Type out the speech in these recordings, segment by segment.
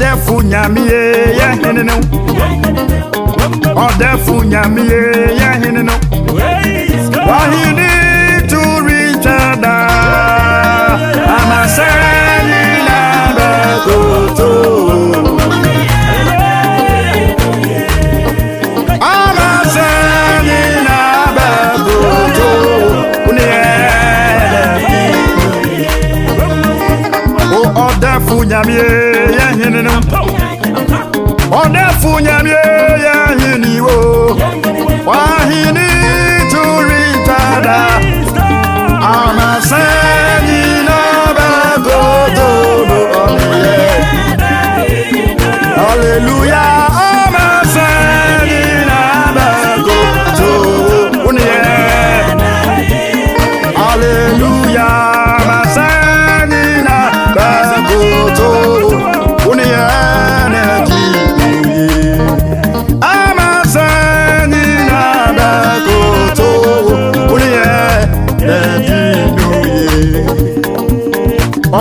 ọdẹfu nyami ye yẹ hininu ọdẹfu nyami ye yẹ hininu wahini. ọ na-efunye m ihe ahịa n'iwo ahịa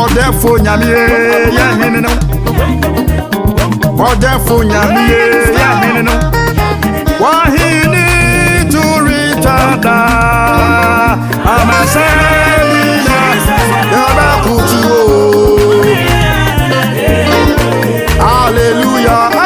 ọdẹfo nyamie eh, yẹmi nínú ọdẹfo nyamie eh, yẹmi nínú wahini turi tada amase yina yaba kuti o oh. hallelujah.